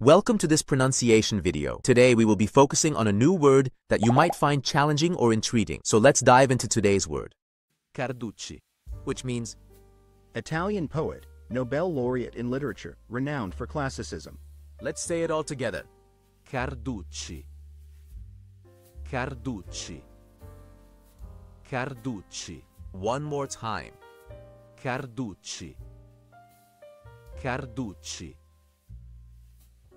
Welcome to this pronunciation video. Today we will be focusing on a new word that you might find challenging or intriguing. So let's dive into today's word. Carducci, which means Italian poet, Nobel laureate in literature, renowned for classicism. Let's say it all together. Carducci. Carducci. Carducci. One more time. Carducci. Carducci.